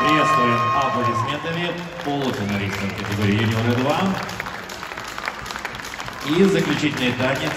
Приветствуем аплодисментами полуфиналистов категории юниоры 2. И заключительный танец.